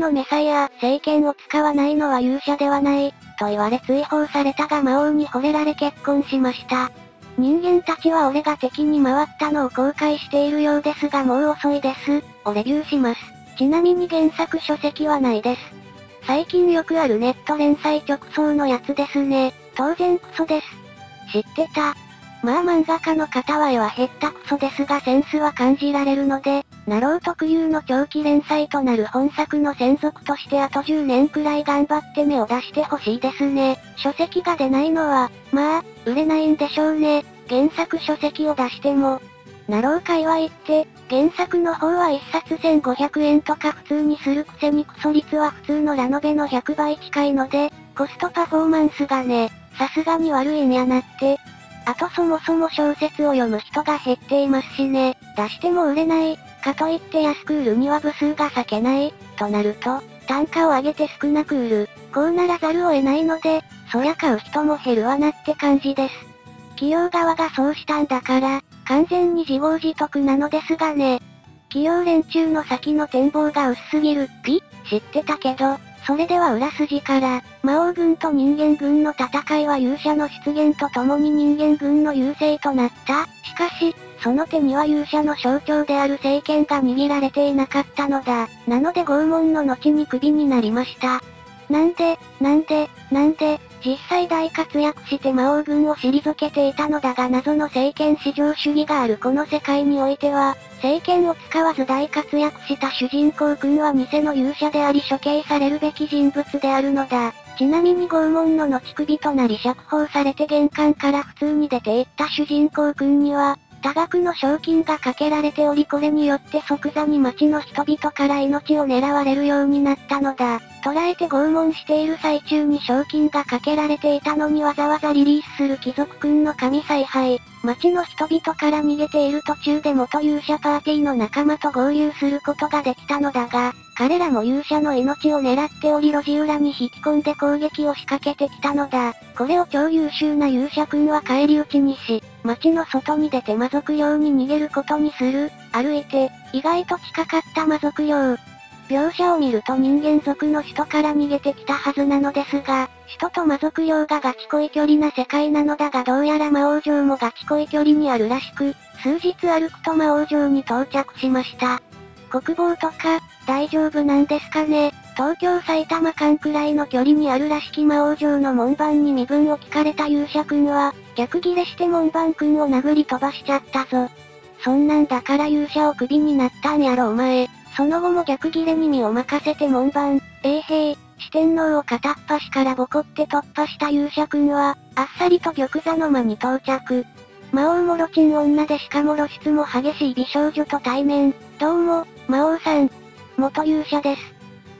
のメサイア、聖剣を使わないのは勇者ではない、と言われ追放されたが魔王に惚れられ結婚しました。人間たちは俺が敵に回ったのを後悔しているようですがもう遅いです。をレビューします。ちなみに原作書籍はないです。最近よくあるネット連載直送のやつですね。当然クソです。知ってた。まあ漫画家の方は絵は減ったクソですがセンスは感じられるので、ナロー特有の長期連載となる本作の専属としてあと10年くらい頑張って芽を出してほしいですね。書籍が出ないのは、まあ、売れないんでしょうね。原作書籍を出しても。ナロー界隈って、原作の方は1冊1500円とか普通にするくせにクソ率は普通のラノベの100倍近いので、コストパフォーマンスがね、さすがに悪いんやなって。あとそもそも小説を読む人が減っていますしね、出しても売れない、かといって安く売るには部数が避けない、となると、単価を上げて少なく売る。こうならざるを得ないので、そりゃ買う人も減るわなって感じです。企業側がそうしたんだから、完全に自業自得なのですがね。企業連中の先の展望が薄すぎるっぴ？知ってたけど、それでは裏筋から、魔王軍と人間軍の戦いは勇者の出現とともに人間軍の優勢となった。しかし、その手には勇者の象徴である政権が握られていなかったのだ。なので拷問の後にクビになりました。なんで、なんで、なんで、実際大活躍して魔王軍を退けていたのだが謎の政権至上主義があるこの世界においては、政権を使わず大活躍した主人公君は偽の勇者であり処刑されるべき人物であるのだ。ちなみに拷問の後首となり釈放されて玄関から普通に出ていった主人公君には、多額の賞金がかけられておりこれによって即座に町の人々から命を狙われるようになったのだ。捕らえて拷問している最中に賞金がかけられていたのにわざわざリリースする貴族くんの神采配。町の人々から逃げている途中で元勇者パーティーの仲間と合流することができたのだが、彼らも勇者の命を狙っており路地裏に引き込んで攻撃を仕掛けてきたのだ。これを超優秀な勇者くんは返り討ちにし、街の外に出て魔族寮に逃げることにする、歩いて、意外と近かった魔族寮。描写を見ると人間族の人から逃げてきたはずなのですが、人と魔族寮がガチ恋距離な世界なのだがどうやら魔王城もガチ恋距離にあるらしく、数日歩くと魔王城に到着しました。国防とか、大丈夫なんですかね？東京埼玉間くらいの距離にあるらしき魔王城の門番に身分を聞かれた勇者くんは、逆ギレして門番くんを殴り飛ばしちゃったぞ。そんなんだから勇者をクビになったんやろお前。その後も逆ギレに身を任せて門番、衛兵、四天王を片っ端からボコって突破した勇者くんは、あっさりと玉座の間に到着。魔王もろちん女でしかも露出も激しい美少女と対面、どうも、魔王さん、元勇者です。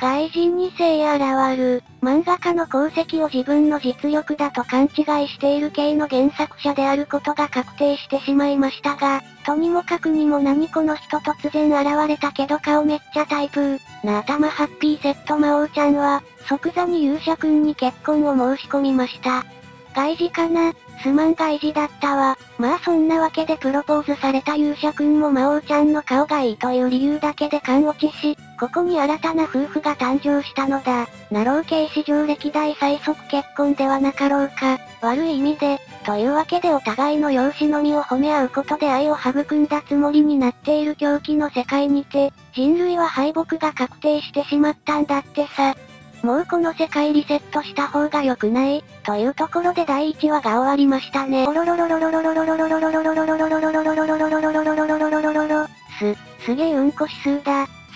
外人に性や現る、漫画家の功績を自分の実力だと勘違いしている系の原作者であることが確定してしまいましたが、とにもかくにも何この人突然現れたけど顔めっちゃタイプな頭ハッピーセット魔王ちゃんは、即座に勇者くんに結婚を申し込みました。外事かな？すまん外事だったわ。まあそんなわけでプロポーズされた勇者くんも魔王ちゃんの顔がいいという理由だけで勘落ちし、ここに新たな夫婦が誕生したのだ。ナロう系史上歴代最速結婚ではなかろうか。悪い意味で、というわけでお互いの容姿のみを褒め合うことで愛を育んだつもりになっている狂気の世界にて、人類は敗北が確定してしまったんだってさ。もうこの世界リセットした方が良くない？というところで第1話が終わりましたね。おろろろろろろろろろ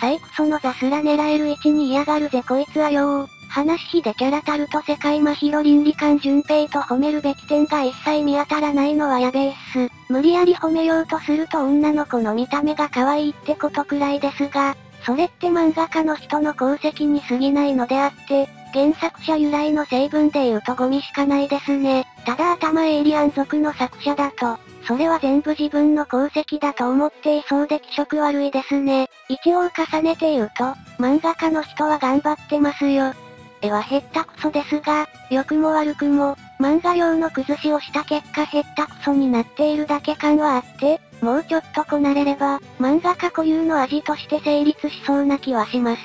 最クソのザスら狙える位置に嫌がるぜこいつはよー。話しでキャラタルと世界真宙倫理観順平と褒めるべき点が一切見当たらないのはやべえっす。無理やり褒めようとすると女の子の見た目が可愛いってことくらいですが、それって漫画家の人の功績に過ぎないのであって、原作者由来の成分で言うとゴミしかないですね。ただ頭エイリアン族の作者だと、それは全部自分の功績だと思っていそうで気色悪いですね。一応重ねて言うと、漫画家の人は頑張ってますよ。絵はへったくそですが、良くも悪くも、漫画用の崩しをした結果へったくそになっているだけ感はあって、もうちょっとこなれれば、漫画家固有の味として成立しそうな気はします。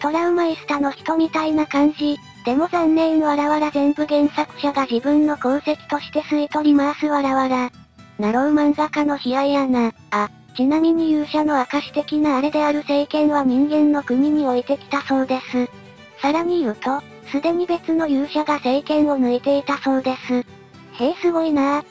トラウマイスタの人みたいな感じ。でも残念わらわら全部原作者が自分の功績として吸い取り回すわらわら。ナロー漫画家の悲哀やな。あ、ちなみに勇者の証的なあれである政権は人間の国に置いてきたそうです。さらに言うと、すでに別の勇者が政権を抜いていたそうです。へえすごいな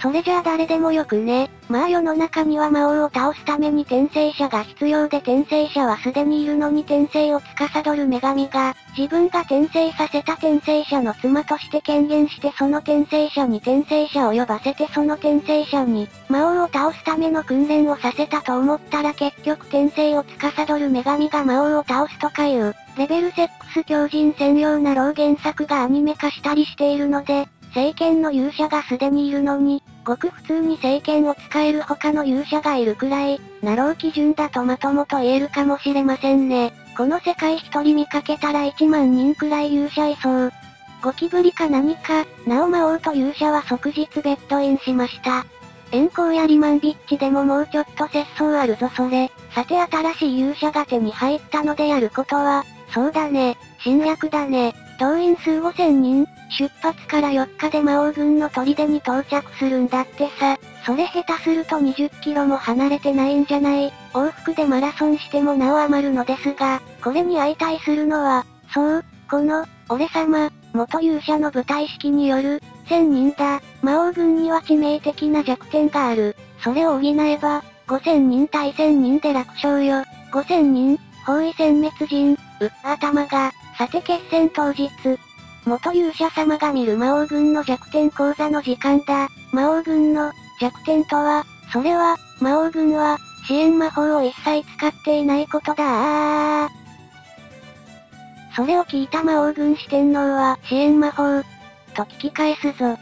それじゃあ誰でもよくね。まあ世の中には魔王を倒すために転生者が必要で転生者はすでにいるのに転生を司る女神が、自分が転生させた転生者の妻として権限してその転生者に転生者を呼ばせてその転生者に、魔王を倒すための訓練をさせたと思ったら結局転生を司る女神が魔王を倒すとかいう、レベル6強人専用な老原作がアニメ化したりしているので、聖剣の勇者がすでにいるのに、ごく普通に聖剣を使える他の勇者がいるくらい、ナロー基準だとまともと言えるかもしれませんね。この世界一人見かけたら1万人くらい勇者いそう。ゴキブリか何か、なお魔王と勇者は即日ベッドインしました。円光やリマンビッチでももうちょっと節操あるぞそれ。さて新しい勇者が手に入ったのでやることは、そうだね、侵略だね。動員数5000人、出発から4日で魔王軍の砦に到着するんだってさ。それ下手すると20キロも離れてないんじゃない？往復でマラソンしてもなお余るのですが、これに相対するのは、そう、この、俺様、元勇者の部隊式による、1000人だ。魔王軍には致命的な弱点がある。それを補えば、5000人対1000人で楽勝よ。5000人、包囲殲滅人、うっ、頭が、さて決戦当日、元勇者様が見る魔王軍の弱点講座の時間だ。魔王軍の弱点とは、それは、魔王軍は、支援魔法を一切使っていないことだそれを聞いた魔王軍四天王は、支援魔法、と聞き返すぞ。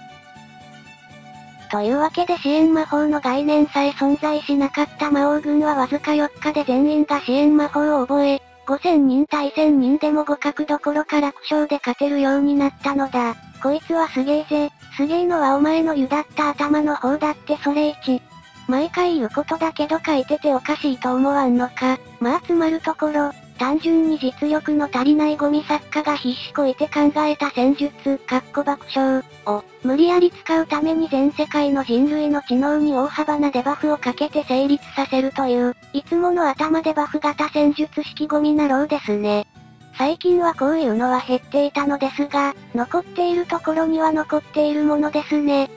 というわけで支援魔法の概念さえ存在しなかった魔王軍はわずか4日で全員が支援魔法を覚え、5000人対1000人でも互角どころか楽勝で勝てるようになったのだ。こいつはすげえぜ。すげえのはお前の湯だった頭の方だってそれ1。毎回言うことだけど書いてておかしいと思わんのか。まあつまるところ、単純に実力の足りないゴミ作家が必死こいて考えた戦術、かっこ爆笑を、無理やり使うために全世界の人類の知能に大幅なデバフをかけて成立させるという、いつもの頭デバフ型戦術式ゴミなろうですね。最近はこういうのは減っていたのですが、残っているところには残っているものですね。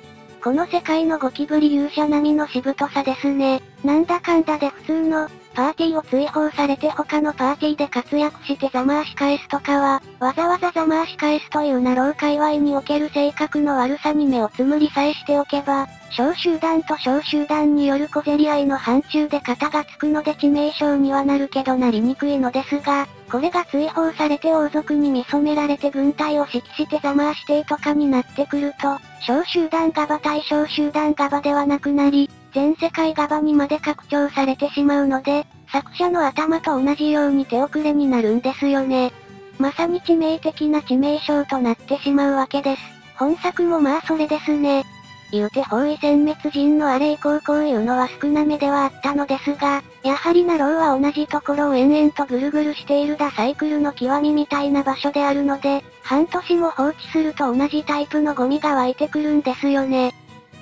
この世界のゴキブリ勇者並みのしぶとさですね。なんだかんだで普通の、パーティーを追放されて他のパーティーで活躍してざまあし返すとかは、わざわざざまあし返すというなろう界隈における性格の悪さに目をつむりさえしておけば、小集団と小集団による小競り合いの範疇で肩がつくので致命傷にはなるけどなりにくいのですが、これが追放されて王族に見初められて軍隊を指揮してざまあしてとかになってくると、小集団ガバ対小集団ガバではなくなり、全世界側にまで拡張されてしまうので、作者の頭と同じように手遅れになるんですよね。まさに致命的な致命傷となってしまうわけです。本作もまあそれですね。言うて包囲殲滅人のあれ以降こういうのは少なめではあったのですが、やはりナローは同じところを延々とぐるぐるしているだサイクルの極みみたいな場所であるので、半年も放置すると同じタイプのゴミが湧いてくるんですよね。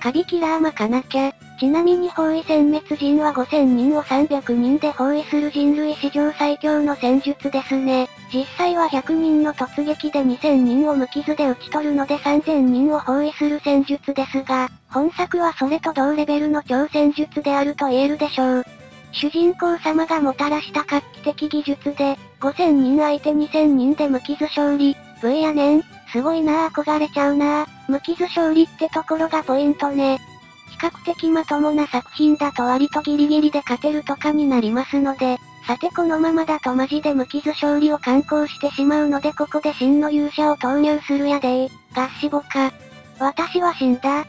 カビキラー巻かなきゃ。ちなみに包囲殲滅人は5000人を300人で包囲する人類史上最強の戦術ですね。実際は100人の突撃で2000人を無傷で撃ち取るので3000人を包囲する戦術ですが、本作はそれと同レベルの超戦術であると言えるでしょう。主人公様がもたらした画期的技術で、5000人相手2000人で無傷勝利。V やねん。すごいなぁ憧れちゃうなぁ。無傷勝利ってところがポイントね。比較的まともな作品だと割とギリギリで勝てるとかになりますので、さてこのままだとマジで無傷勝利を敢行してしまうのでここで真の勇者を投入するやでー。ガッシボか。私は死んだ。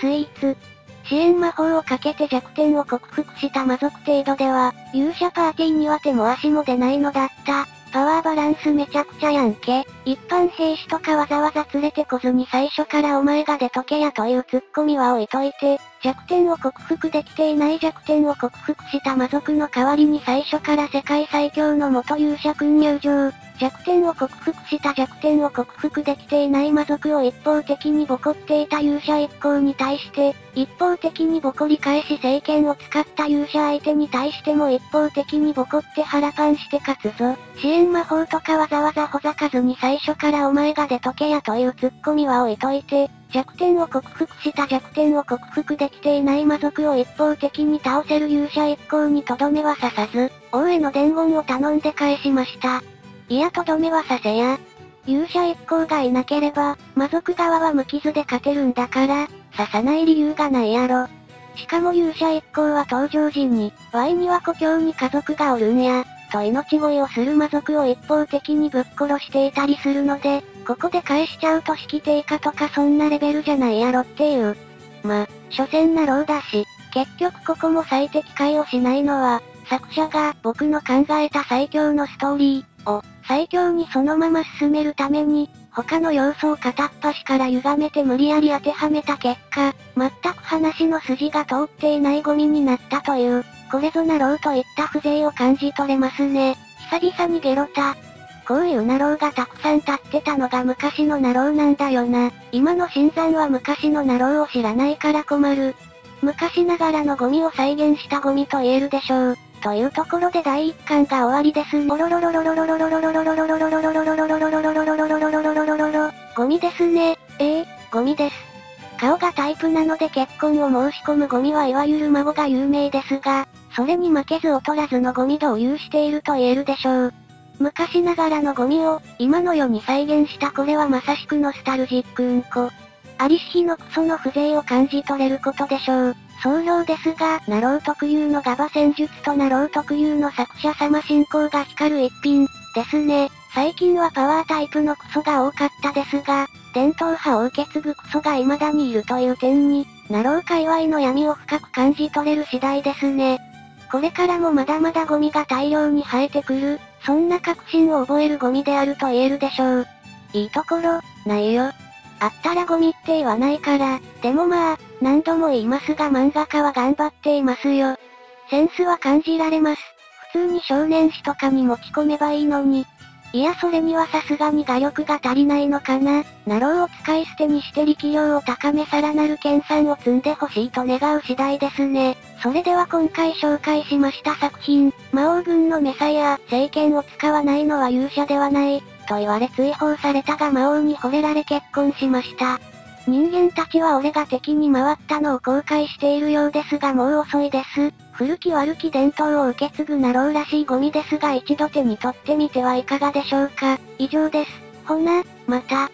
スイーツ。支援魔法をかけて弱点を克服した魔族程度では、勇者パーティーには手も足も出ないのだった。パワーバランスめちゃくちゃやんけ。一般兵士とかわざわざ連れてこずに最初からお前が出とけやというツッコミは置いといて、弱点を克服できていない弱点を克服した魔族の代わりに最初から世界最強の元勇者君入場。弱点を克服した弱点を克服できていない魔族を一方的にボコっていた勇者一行に対して、一方的にボコり返し聖剣を使った勇者相手に対しても一方的にボコって腹パンして勝つぞ。支援魔法とかわざわざほざかずに最最初からお前が出とけやというツッコミは置いといて、弱点を克服した弱点を克服できていない魔族を一方的に倒せる勇者一行にとどめは刺さず、王への伝言を頼んで返しました。いやとどめはさせや。勇者一行がいなければ、魔族側は無傷で勝てるんだから、刺さない理由がないやろ。しかも勇者一行は登場時に、Y には故郷に家族がおるんや、と命乞いをする魔族を一方的にぶっ殺していたりするので、ここで返しちゃうと引き低下とかそんなレベルじゃないやろっていう。ま、所詮なろうだし、結局ここも最適解をしないのは、作者が僕の考えた最強のストーリーを最強にそのまま進めるために、他の要素を片っ端から歪めて無理やり当てはめた結果、全く話の筋が通っていないゴミになったという、これぞなろうといった風情を感じ取れますね。久々にゲロた。こういうなろうがたくさん立ってたのが昔のなろうなんだよな。今の新参は昔のなろうを知らないから困る。昔ながらのゴミを再現したゴミと言えるでしょう。というところで第1巻が終わりです。ゴミですね。ええゴミです。顔がタイプなので結婚を申し込むゴミはいわゆる孫が有名ですが、それに負けず劣らずのゴミ度を有していると言えるでしょう。昔ながらのゴミを、今の世に再現したこれはまさしくノスタルジックうんこ。ありし日のクソの風情を感じ取れることでしょう。総評ですが、なろう特有のガバ戦術となろう特有の作者様進行が光る一品、ですね。最近はパワータイプのクソが多かったですが、伝統派を受け継ぐクソが未だにいるという点に、なろう界隈の闇を深く感じ取れる次第ですね。これからもまだまだゴミが大量に生えてくる、そんな確信を覚えるゴミであると言えるでしょう。いいところ、ないよ。あったらゴミって言わないから、でもまあ、何度も言いますが漫画家は頑張っていますよ。センスは感じられます。普通に少年誌とかに持ち込めばいいのに。いやそれにはさすがに画力が足りないのかな。ナローを使い捨てにして力量を高めさらなる研鑽を積んでほしいと願う次第ですね。それでは今回紹介しました作品、魔王軍のメサイア、聖剣を使わないのは勇者ではない。と言われ追放されたが魔王に惚れられ結婚しました。人間たちは俺が敵に回ったのを後悔しているようですがもう遅いです。古き悪き伝統を受け継ぐなろうらしいゴミですが一度手に取ってみてはいかがでしょうか。以上です。ほな、また。